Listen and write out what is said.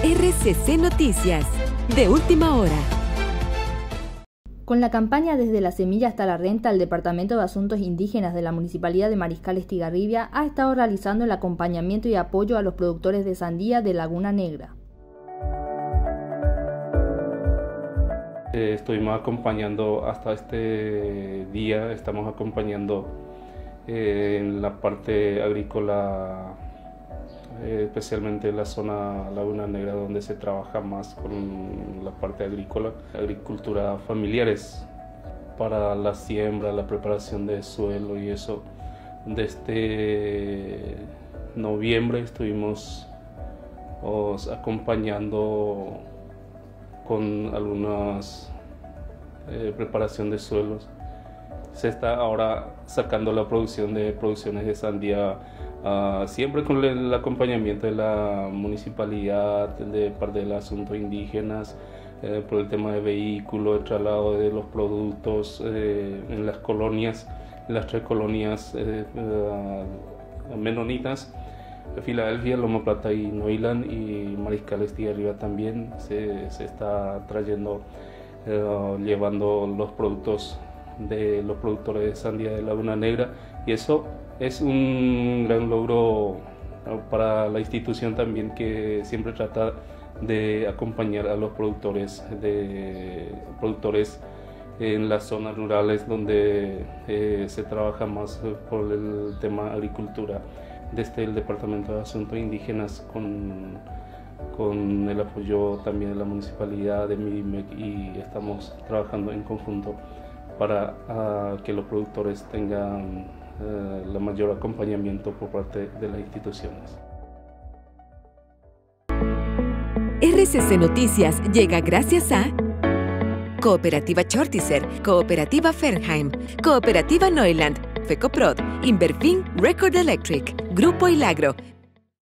RCC Noticias, de última hora. Con la campaña Desde la Semilla hasta la Renta, el Departamento de Asuntos Indígenas de la Municipalidad de Mariscal Estigarribia ha estado realizando el acompañamiento y apoyo a los productores de sandía de Laguna Negra. Eh, estuvimos acompañando hasta este día, estamos acompañando eh, en la parte agrícola eh, especialmente en la zona Laguna Negra donde se trabaja más con la parte agrícola, agricultura familiares para la siembra, la preparación de suelo y eso. Desde noviembre estuvimos acompañando con algunas eh, preparación de suelos. Se está ahora sacando la producción de producciones de sandía Ah, siempre con el acompañamiento de la municipalidad, de parte de los asuntos indígenas, eh, por el tema de vehículos, el traslado de los productos eh, en las colonias, las tres colonias eh, menonitas. Filadelfia, Loma Plata y Noilan y Mariscal de arriba también se, se está trayendo, llevando los productos de los productores de sandía de Laguna Negra y eso es un gran logro para la institución también que siempre trata de acompañar a los productores de productores en las zonas rurales donde eh, se trabaja más por el tema agricultura desde el Departamento de Asuntos Indígenas con, con el apoyo también de la municipalidad de Midimec y estamos trabajando en conjunto para ah, que los productores tengan eh, el mayor acompañamiento por parte de las instituciones. RCC Noticias llega gracias a Cooperativa Chortizer, Cooperativa Fernheim, Cooperativa Neuland, FECOPROD, Inverfin Record Electric, Grupo Ilagro,